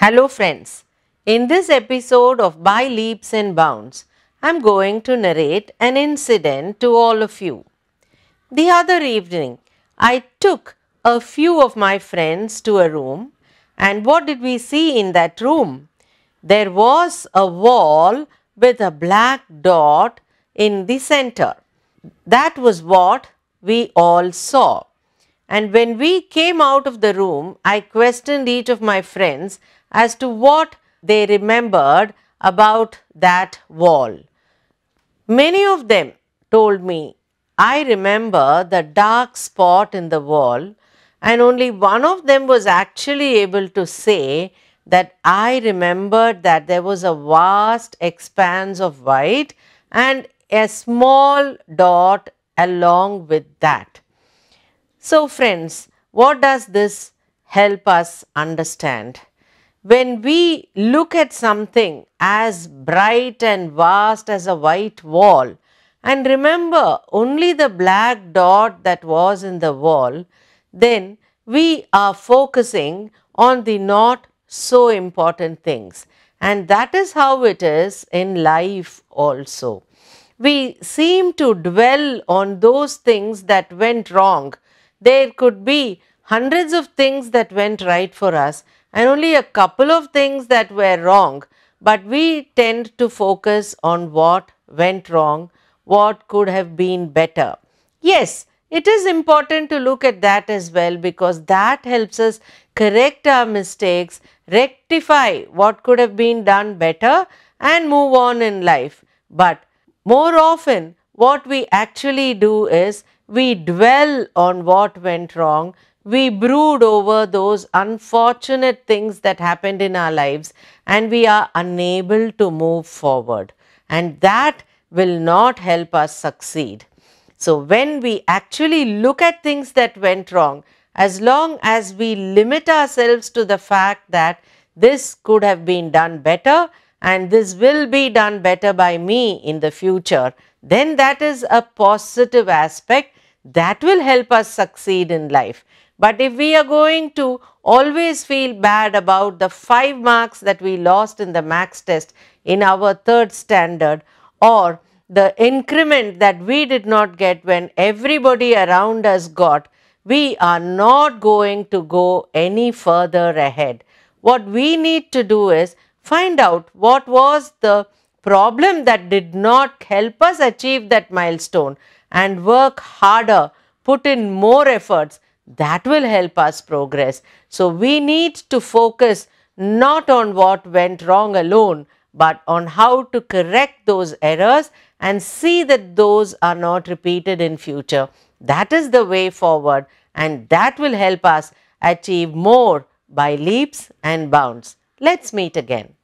Hello friends, in this episode of By Leaps and Bounds, I am going to narrate an incident to all of you. The other evening, I took a few of my friends to a room and what did we see in that room? There was a wall with a black dot in the center. That was what we all saw. And when we came out of the room, I questioned each of my friends as to what they remembered about that wall. Many of them told me, I remember the dark spot in the wall and only one of them was actually able to say that I remembered that there was a vast expanse of white and a small dot along with that. So friends, what does this help us understand? When we look at something as bright and vast as a white wall and remember only the black dot that was in the wall, then we are focusing on the not so important things. And that is how it is in life also. We seem to dwell on those things that went wrong. There could be hundreds of things that went right for us and only a couple of things that were wrong, but we tend to focus on what went wrong, what could have been better. Yes, it is important to look at that as well because that helps us correct our mistakes, rectify what could have been done better and move on in life. But more often what we actually do is we dwell on what went wrong we brood over those unfortunate things that happened in our lives and we are unable to move forward and that will not help us succeed. So, when we actually look at things that went wrong, as long as we limit ourselves to the fact that this could have been done better and this will be done better by me in the future, then that is a positive aspect that will help us succeed in life. But if we are going to always feel bad about the 5 marks that we lost in the max test in our third standard or the increment that we did not get when everybody around us got, we are not going to go any further ahead. What we need to do is find out what was the problem that did not help us achieve that milestone and work harder, put in more efforts that will help us progress. So, we need to focus not on what went wrong alone, but on how to correct those errors and see that those are not repeated in future. That is the way forward and that will help us achieve more by leaps and bounds. Let's meet again.